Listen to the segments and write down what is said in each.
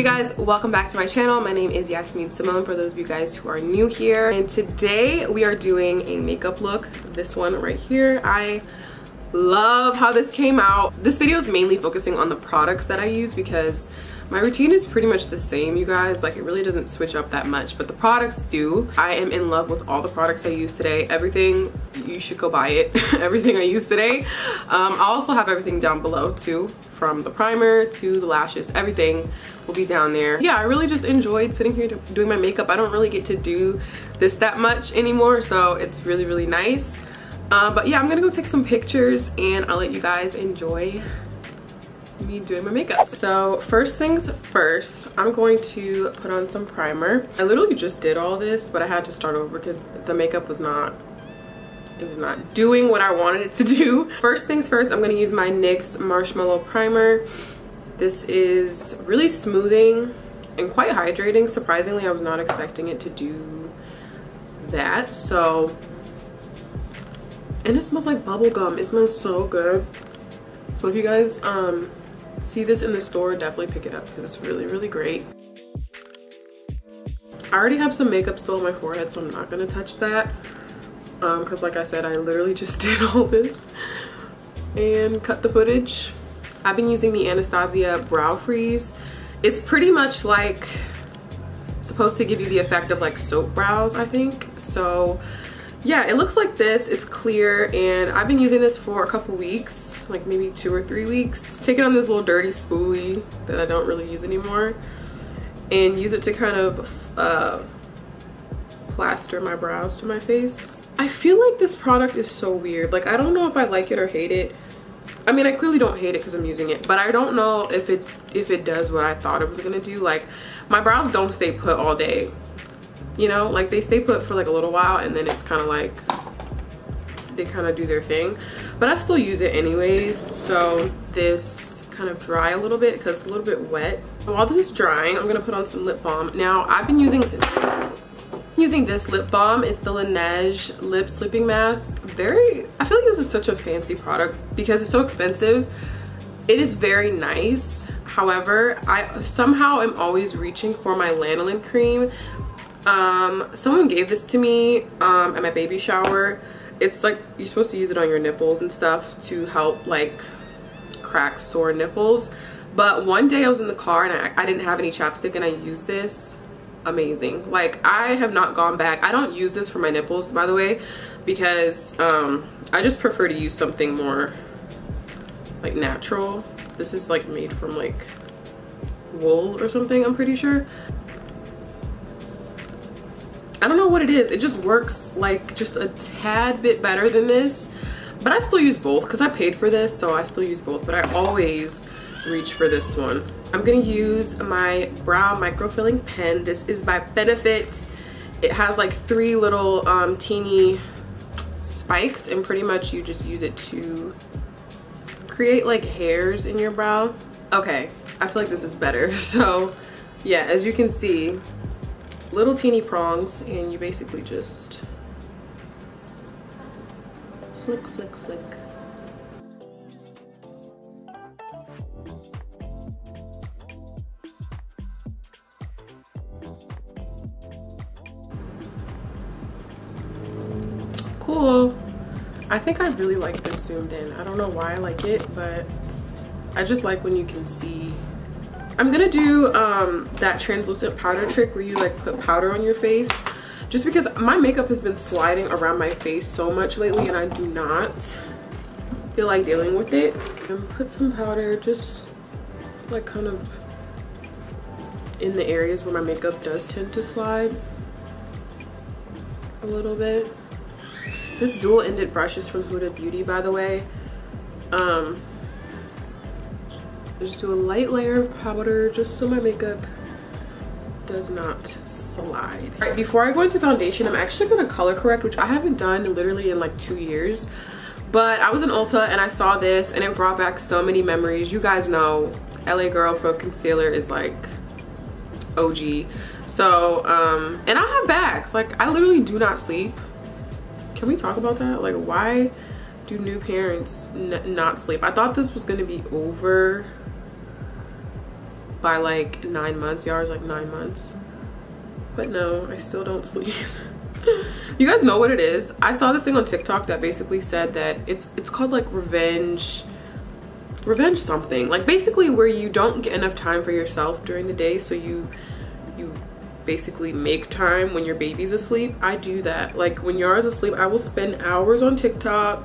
you guys, welcome back to my channel. My name is Yasmine Simone for those of you guys who are new here. And today we are doing a makeup look. This one right here. I love how this came out. This video is mainly focusing on the products that I use because my routine is pretty much the same, you guys. Like, it really doesn't switch up that much, but the products do. I am in love with all the products I use today. Everything, you should go buy it. everything I use today. Um, i also have everything down below, too from the primer to the lashes everything will be down there yeah i really just enjoyed sitting here doing my makeup i don't really get to do this that much anymore so it's really really nice uh, but yeah i'm gonna go take some pictures and i'll let you guys enjoy me doing my makeup. So first things first, I'm going to put on some primer. I literally just did all this, but I had to start over because the makeup was not it was not doing what I wanted it to do. First things first, I'm going to use my NYX Marshmallow Primer. This is really smoothing and quite hydrating. Surprisingly, I was not expecting it to do that. So, and it smells like bubble gum. It smells so good. So if you guys um, see this in the store, definitely pick it up because it's really, really great. I already have some makeup still on my forehead, so I'm not going to touch that because um, like I said I literally just did all this and cut the footage. I've been using the Anastasia brow freeze. It's pretty much like supposed to give you the effect of like soap brows I think. So yeah it looks like this. It's clear and I've been using this for a couple weeks like maybe two or three weeks. Take it on this little dirty spoolie that I don't really use anymore and use it to kind of uh, plaster my brows to my face. I feel like this product is so weird. Like, I don't know if I like it or hate it. I mean, I clearly don't hate it because I'm using it, but I don't know if it's if it does what I thought it was gonna do. Like, my brows don't stay put all day. You know, like they stay put for like a little while and then it's kind of like they kind of do their thing. But I still use it anyways. So this kind of dry a little bit because it's a little bit wet. while this is drying, I'm gonna put on some lip balm. Now, I've been using using this lip balm. It's the Laneige Lip Sleeping Mask. Very, I feel like this is such a fancy product because it's so expensive. It is very nice. However, I somehow am always reaching for my lanolin cream. Um, someone gave this to me um, at my baby shower. It's like, you're supposed to use it on your nipples and stuff to help like crack sore nipples. But one day I was in the car and I, I didn't have any chapstick and I used this amazing. Like i have not gone back. I don't use this for my nipples by the way because um i just prefer to use something more like natural. This is like made from like wool or something i'm pretty sure. I don't know what it is. It just works like just a tad bit better than this but i still use both because i paid for this so i still use both but i always reach for this one I'm gonna use my brow microfilling pen. This is by Benefit. It has like three little um, teeny spikes and pretty much you just use it to create like hairs in your brow. Okay, I feel like this is better. So yeah, as you can see, little teeny prongs and you basically just flick, flick, flick I think I really like this zoomed in. I don't know why I like it, but I just like when you can see. I'm gonna do um, that translucent powder trick where you like put powder on your face just because my makeup has been sliding around my face so much lately and I do not feel like dealing with it. And put some powder just like kind of in the areas where my makeup does tend to slide a little bit. This dual-ended brush is from Huda Beauty, by the way. Um, just do a light layer of powder just so my makeup does not slide. All right, before I go into foundation, I'm actually gonna color correct, which I haven't done literally in like two years. But I was in Ulta and I saw this and it brought back so many memories. You guys know LA Girl Pro Concealer is like OG. So, um, and I have bags. Like I literally do not sleep can we talk about that like why do new parents not sleep i thought this was going to be over by like nine months. Y'all Yara's like nine months. But no, I still don't sleep. you guys know what it is. I saw this thing on TikTok that basically said that it's it's called like revenge revenge something. Like basically where you don't get enough time for yourself during the day so you you basically make time when your baby's asleep. I do that. Like when Yara's asleep, I will spend hours on TikTok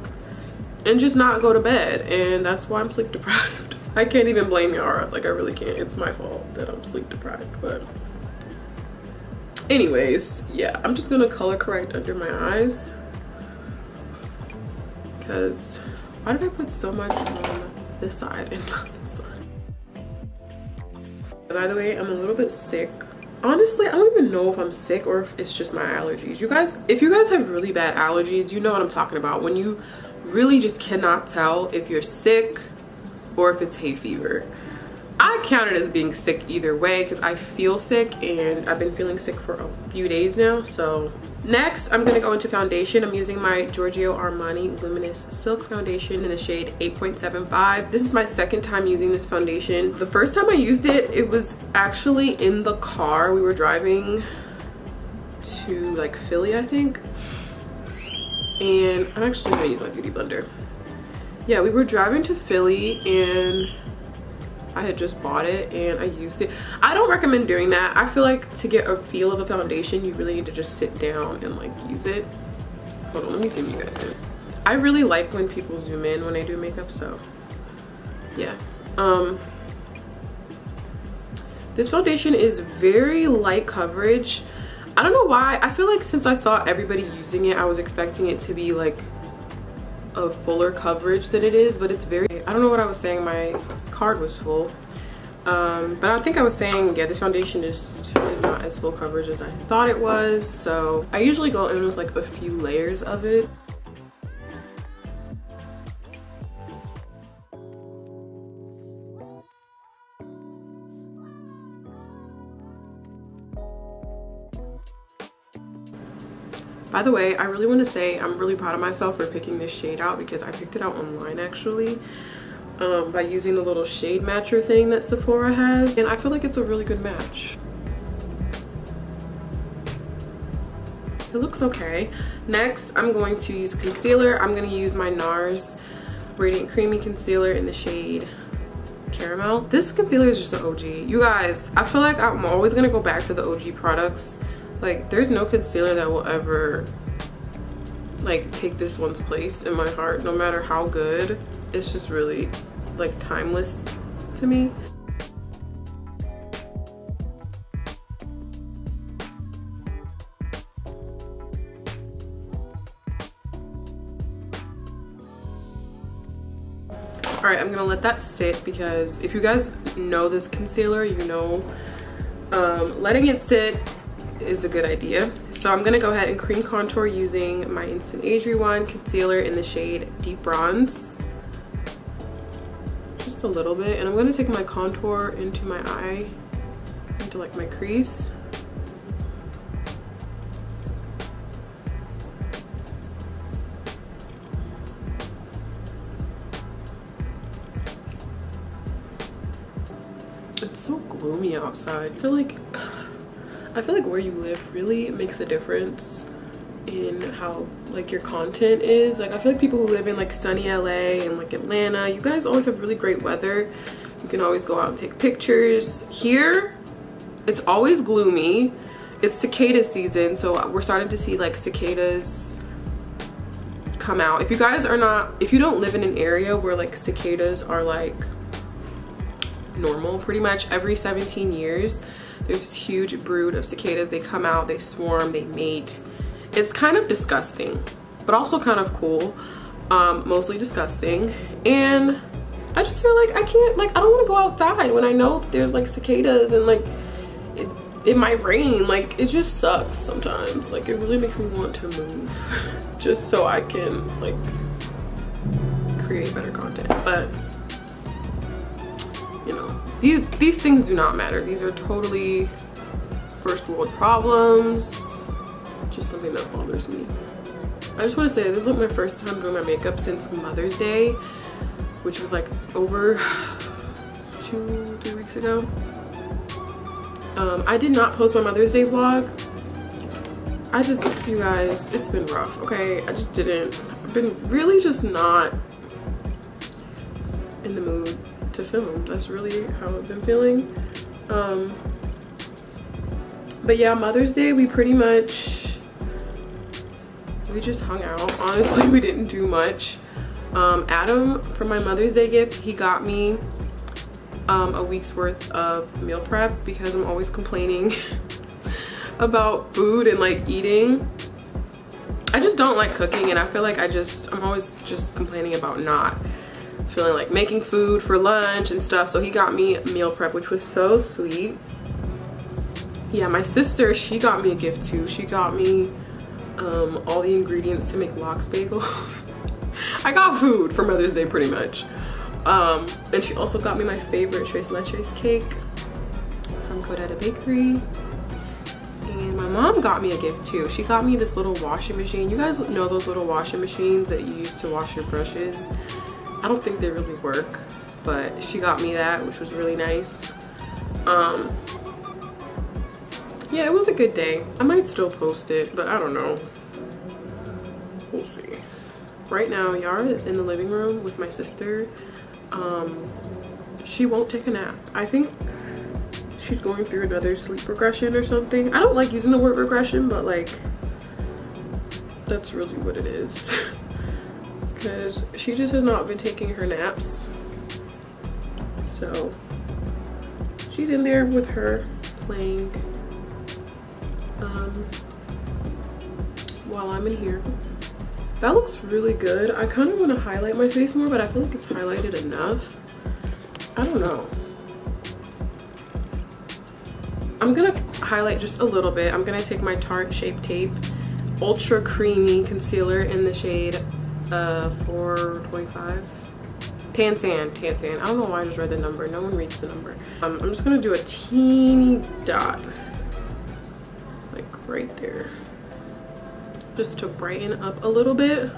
and just not go to bed and that's why I'm sleep deprived. I can't even blame Yara. Like I really can't. It's my fault that I'm sleep deprived, but anyways, yeah, I'm just gonna color correct under my eyes because why did I put so much on this side and not this side? By the way, I'm a little bit sick. Honestly, I don't even know if I'm sick or if it's just my allergies. You guys, if you guys have really bad allergies, you know what I'm talking about. When you really just cannot tell if you're sick or if it's hay fever. I count it as being sick either way because I feel sick and I've been feeling sick for a few days now. So next I'm going to go into foundation. I'm using my Giorgio Armani Luminous Silk Foundation in the shade 8.75. This is my second time using this foundation. The first time I used it, it was actually in the car. We were driving to like Philly, I think. And I'm actually going to use my beauty blender. Yeah, we were driving to Philly and I had just bought it and I used it. I don't recommend doing that. I feel like to get a feel of a foundation, you really need to just sit down and like use it. Hold on, let me if you guys do. I really like when people zoom in when I do makeup, so yeah. Um, this foundation is very light coverage. I don't know why. I feel like since I saw everybody using it, I was expecting it to be like a fuller coverage than it is, but it's very, I don't know what I was saying. My card was full. Um, but I think I was saying, yeah, this foundation is, is not as full coverage as I thought it was. So I usually go in with like a few layers of it. By the way, I really want to say I'm really proud of myself for picking this shade out because I picked it out online actually um, by using the little shade matcher thing that Sephora has. And I feel like it's a really good match. It looks okay. Next, I'm going to use concealer. I'm going to use my NARS Radiant Creamy Concealer in the shade Caramel. This concealer is just an OG. You guys, I feel like I'm always going to go back to the OG products like there's no concealer that will ever like take this one's place in my heart no matter how good. It's just really like timeless to me. All right i'm gonna let that sit because if you guys know this concealer you know um, letting it sit is a good idea. So I'm gonna go ahead and cream contour using my Instant Age Rewind concealer in the shade Deep Bronze. Just a little bit. And I'm gonna take my contour into my eye, into like my crease. It's so gloomy outside. I feel like I feel like where you live really makes a difference in how like your content is. Like I feel like people who live in like sunny LA and like Atlanta you guys always have really great weather. You can always go out and take pictures. Here it's always gloomy. It's cicada season so we're starting to see like cicadas come out. If you guys are not if you don't live in an area where like cicadas are like normal pretty much every 17 years there's this huge brood of cicadas. They come out, they swarm, they mate. It's kind of disgusting, but also kind of cool. Um, mostly disgusting. And I just feel like I can't, like, I don't want to go outside when I know there's like cicadas and like it's it might rain. Like, it just sucks sometimes. Like, it really makes me want to move just so I can like create better content. But these these things do not matter. These are totally first world problems. Just something that bothers me. I just want to say this is like my first time doing my makeup since mother's day which was like over two three weeks ago. Um, I did not post my Mother's Day vlog. I just, you guys, it's been rough, okay? I just didn't, I've been really just not in the mood to film. That's really how I've been feeling. Um, but yeah, Mother's Day, we pretty much, we just hung out. Honestly, we didn't do much. Um, Adam, for my Mother's Day gift, he got me um, a week's worth of meal prep because I'm always complaining about food and like eating. I just don't like cooking and I feel like I just, I'm always just complaining about not feeling like making food for lunch and stuff. So he got me meal prep, which was so sweet. Yeah, my sister, she got me a gift too. She got me um, all the ingredients to make lox bagels. I got food for Mother's Day pretty much. Um, and she also got me my favorite Tres Leches cake from Codetta Bakery. And my mom got me a gift too. She got me this little washing machine. You guys know those little washing machines that you use to wash your brushes. I don't think they really work, but she got me that, which was really nice. Um, yeah, it was a good day. I might still post it, but I don't know. We'll see. Right now, Yara is in the living room with my sister um, she won't take a nap. I think she's going through another sleep regression or something. I don't like using the word regression, but like, that's really what it is. Because she just has not been taking her naps. So, she's in there with her playing um, while I'm in here. That looks really good. I kind of want to highlight my face more, but I feel like it's highlighted enough. I don't know. I'm gonna highlight just a little bit. I'm gonna take my Tarte Shape Tape Ultra Creamy Concealer in the shade uh, 425. Tan Sand, Tan Sand. I don't know why I just read the number. No one reads the number. Um, I'm just gonna do a teeny dot. Like right there just to brighten up a little bit.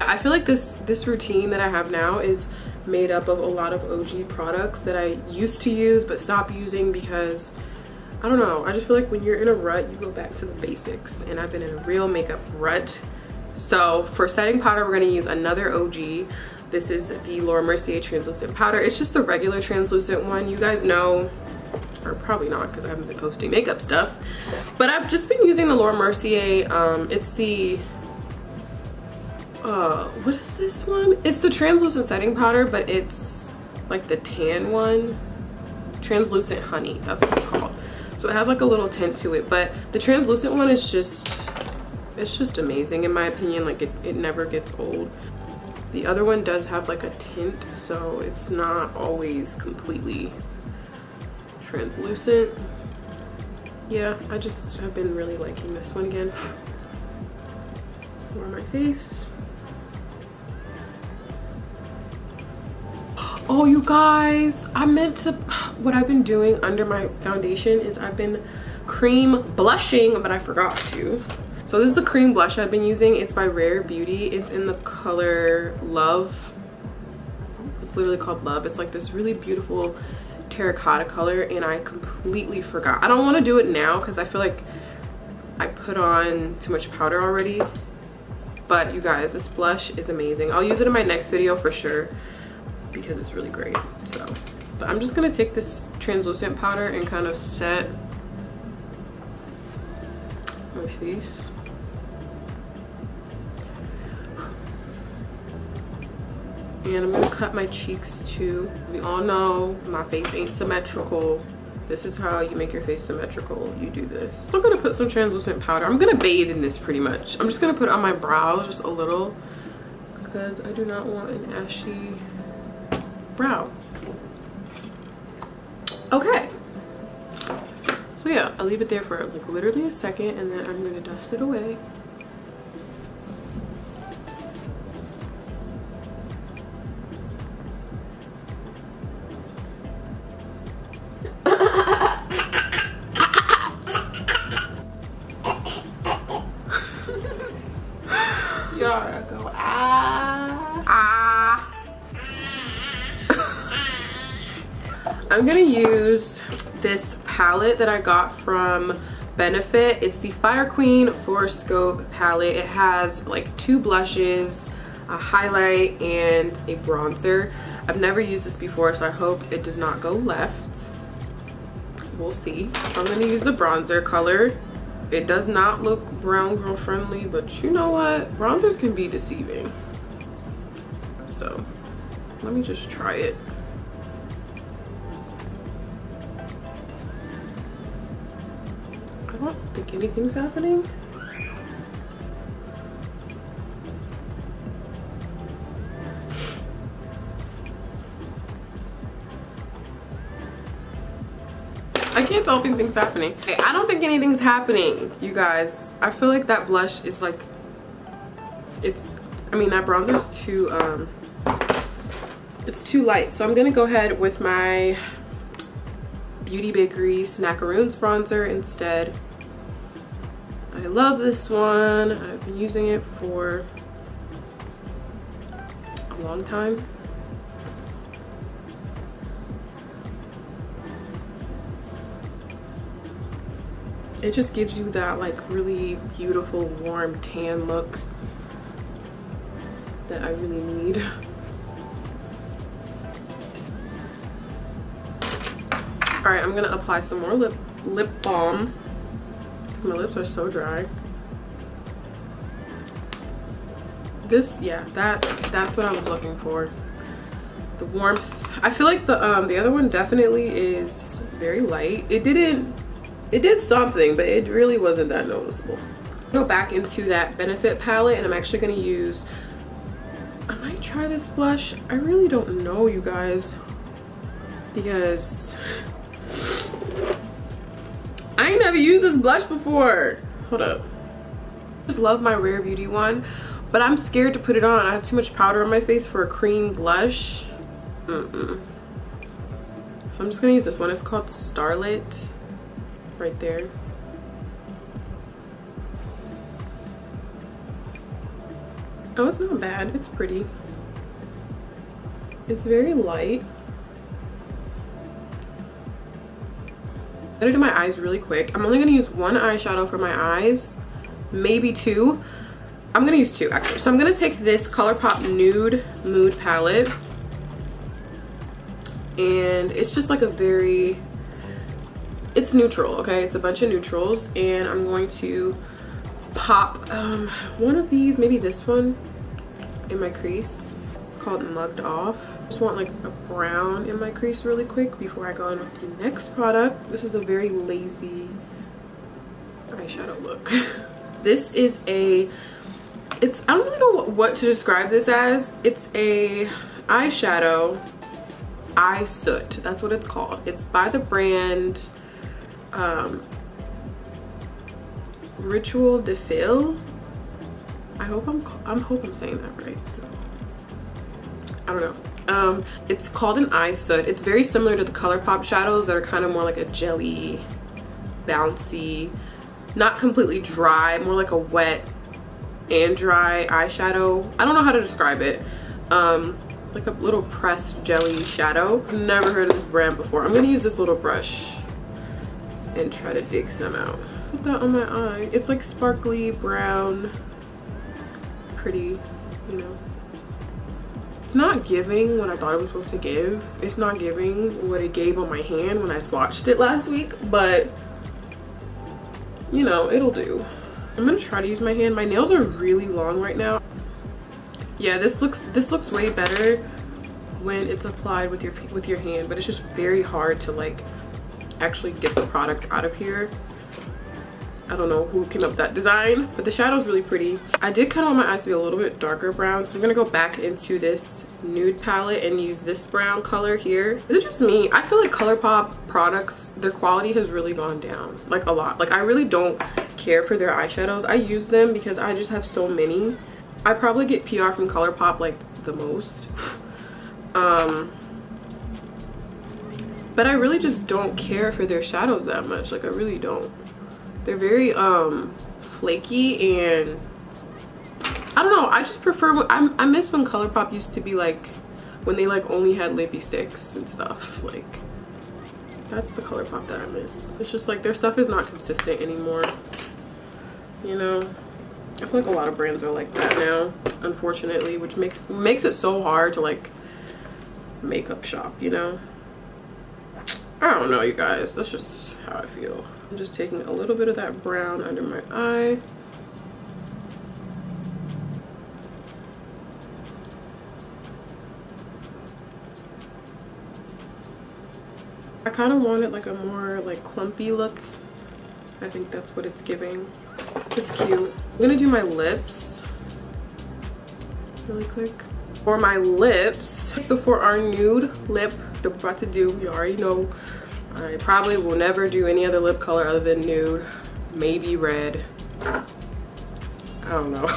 I feel like this this routine that I have now is made up of a lot of OG products that I used to use but stopped using because I don't know I just feel like when you're in a rut you go back to the basics and I've been in a real makeup rut so for setting powder we're going to use another OG this is the Laura Mercier translucent powder it's just the regular translucent one you guys know or probably not because I haven't been posting makeup stuff. But I've just been using the Laura Mercier. Um, it's the, uh, what is this one? It's the translucent setting powder, but it's like the tan one. Translucent honey, that's what it's called. So it has like a little tint to it, but the translucent one is just, it's just amazing in my opinion. Like it, it never gets old. The other one does have like a tint, so it's not always completely translucent. Yeah, I just have been really liking this one again. For my face. Oh, you guys, I meant to, what I've been doing under my foundation is I've been cream blushing, but I forgot to. So this is the cream blush I've been using. It's by Rare Beauty. It's in the color Love. It's literally called Love. It's like this really beautiful terracotta color and I completely forgot. I don't want to do it now because I feel like I put on too much powder already. But you guys, this blush is amazing. I'll use it in my next video for sure because it's really great. So, but I'm just to take this translucent powder and kind of set my face. And I'm gonna cut my cheeks too. We all know my face ain't symmetrical. This is how you make your face symmetrical. You do this. I'm gonna put some translucent powder. I'm gonna bathe in this pretty much. I'm just gonna put on my brows just a little because I do not want an ashy brow. Okay. So yeah, I'll leave it there for like literally a second and then I'm gonna dust it away. I'm gonna use this palette that I got from Benefit. It's the Fire Queen Fouroscope palette. It has like two blushes, a highlight, and a bronzer. I've never used this before, so I hope it does not go left. We'll see. I'm gonna use the bronzer color. It does not look brown girl friendly, but you know what? Bronzers can be deceiving. So let me just try it. Think anything's happening. I can't tell if anything's happening. Okay, I don't think anything's happening, you guys. I feel like that blush is like, it's, I mean, that bronzer is too, um, it's too light. So I'm gonna go ahead with my Beauty Bakerie Snackaroons bronzer instead. I love this one. I've been using it for a long time. it just gives you that like really beautiful warm tan look that I really need. All right, I'm gonna apply some more lip lip balm my lips are so dry. This, yeah, that that's what I was looking for. The warmth. I feel like the um the other one definitely is very light. It didn't it did something, but it really wasn't that noticeable. Go back into that Benefit palette and I'm actually gonna use, I might try this blush. I really don't know, you guys, because I ain't never used this blush before. Hold up. I just love my Rare Beauty one, but I'm scared to put it on. I have too much powder on my face for a cream blush. Mm -mm. So I'm just gonna use this one. It's called Starlit right there. Oh, it's not bad. It's pretty. It's very light. Gonna do my eyes really quick. I'm only gonna use one eyeshadow for my eyes, maybe two. I'm gonna use two actually. So I'm gonna take this ColourPop Nude Mood Palette and it's just like a very it's neutral okay it's a bunch of neutrals and i'm going to pop um, one of these maybe this one in my crease called mugged off. Just want like a brown in my crease really quick before i go in with the next product. This is a very lazy eyeshadow look. This is a it's i don't really know what to describe this as. It's a eyeshadow eye soot. That's what it's called. It's by the brand um, Rituel de Fille. I hope I'm I'm hope I'm saying that right. I don't know. Um, it's called an eye soot. It's very similar to the ColourPop shadows that are kind of more like a jelly, bouncy, not completely dry, more like a wet and dry eyeshadow. I don't know how to describe it. Um, like a little pressed jelly shadow. Never heard of this brand before. I'm gonna use this little brush and try to dig some out. Put that on my eye. It's like sparkly brown, pretty, you know. It's not giving what I thought it was supposed to give. It's not giving what it gave on my hand when I swatched it last week, but you know, it'll do. I'm gonna try to use my hand. My nails are really long right now. Yeah, this looks this looks way better when it's applied with your with your hand, but it's just very hard to like actually get the product out of here. I don't know who came up with that design, but the shadow is really pretty. I did kind of want my eyes to be a little bit darker brown, so I'm gonna go back into this nude palette and use this brown color here. Is it just me? I feel like ColourPop products, their quality has really gone down, like a lot. Like I really don't care for their eyeshadows. I use them because I just have so many. I probably get PR from ColourPop like the most. um, but I really just don't care for their shadows that much like I really don't they're very um flaky and I don't know I just prefer I, I miss when ColourPop used to be like when they like only had lippy sticks and stuff like that's the ColourPop that I miss. It's just like their stuff is not consistent anymore. You know, I feel like a lot of brands are like that now, unfortunately, which makes makes it so hard to like makeup shop, you know? I don't know, you guys. That's just how I feel. I'm just taking a little bit of that brown under my eye. I kind of wanted like a more like clumpy look. I think that's what it's giving. It's cute. I'm gonna do my lips really quick. For my lips, so for our nude lip that we're about to do, you already know, I probably will never do any other lip color other than nude, maybe red. I don't know.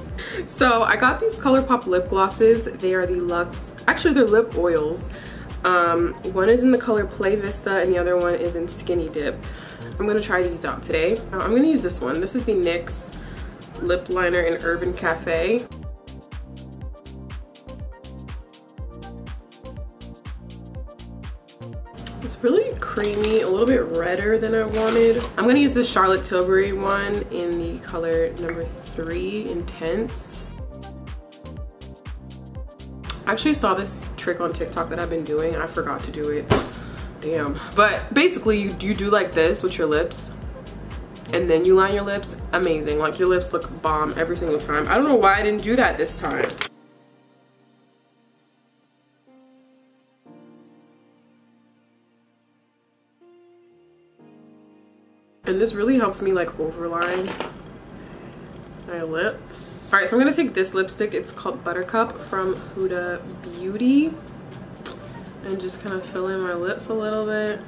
so I got these ColourPop lip glosses. They are the Lux, actually they're lip oils. Um, one is in the color Play Vista and the other one is in Skinny Dip. I'm gonna try these out today. Uh, I'm gonna use this one. This is the NYX lip liner in Urban Cafe. Really creamy, a little bit redder than I wanted. I'm gonna use this Charlotte Tilbury one in the color number three, Intense. I actually saw this trick on TikTok that I've been doing. I forgot to do it. Damn. But basically, you, you do like this with your lips. And then you line your lips. Amazing. Like your lips look bomb every single time. I don't know why I didn't do that this time. And this really helps me like overline my lips. All right, so I'm gonna take this lipstick. It's called Buttercup from Huda Beauty. And just kind of fill in my lips a little bit.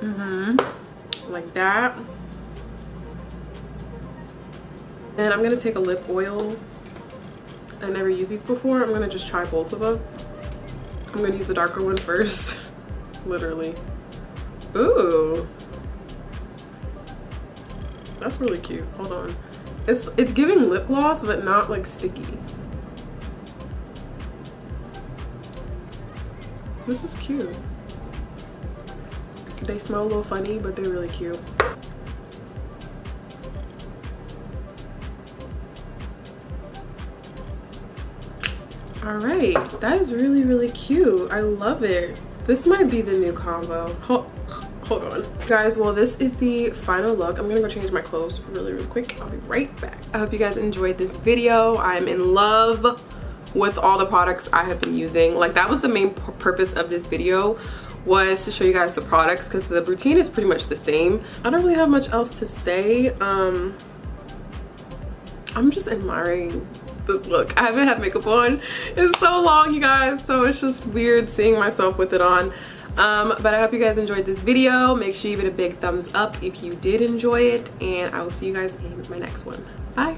Mm-hmm. Like that. And I'm gonna take a lip oil. I never used these before. I'm gonna just try both of them. I'm gonna use the darker one first. Literally. Ooh. That's really cute. Hold on. It's it's giving lip gloss, but not like sticky. This is cute. They smell a little funny, but they're really cute. All right, that is really, really cute. I love it. This might be the new combo. Hold, hold on guys well this is the final look. I'm gonna go change my clothes really really quick. I'll be right back. I hope you guys enjoyed this video. I'm in love with all the products i have been using. Like that was the main purpose of this video was to show you guys the products because the routine is pretty much the same. I don't really have much else to say. Um i'm just admiring this look. I haven't had makeup on in so long you guys so it's just weird seeing myself with it on um, but i hope you guys enjoyed this video. Make sure you give it a big thumbs up if you did enjoy it and i will see you guys in my next one. Bye